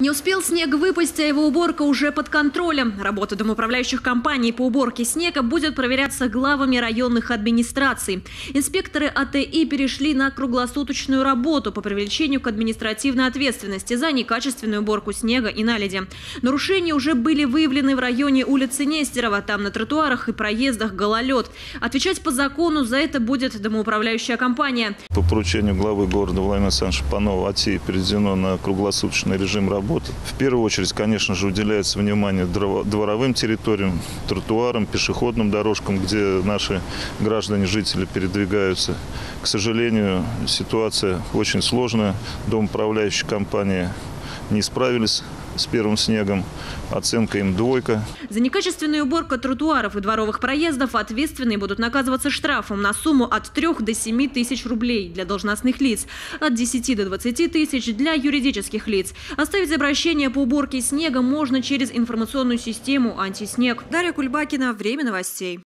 Не успел снег выпасть, а его уборка уже под контролем. Работа домоуправляющих компаний по уборке снега будет проверяться главами районных администраций. Инспекторы АТИ перешли на круглосуточную работу по привлечению к административной ответственности за некачественную уборку снега и наледи. Нарушения уже были выявлены в районе улицы Нестерова. Там на тротуарах и проездах гололед. Отвечать по закону за это будет домоуправляющая компания. По поручению главы города Владимира Александровича Панова АТИ переведено на круглосуточный режим работы. В первую очередь, конечно же, уделяется внимание дворовым территориям, тротуарам, пешеходным дорожкам, где наши граждане, жители передвигаются. К сожалению, ситуация очень сложная. Дом управляющей компании не справились с первым снегом. Оценка им двойка. За некачественную уборку тротуаров и дворовых проездов ответственные будут наказываться штрафом на сумму от 3 до 7 тысяч рублей для должностных лиц, от 10 до 20 тысяч для юридических лиц. Оставить обращение по уборке снега можно через информационную систему «Антиснег». Дарья Кульбакина. Время новостей.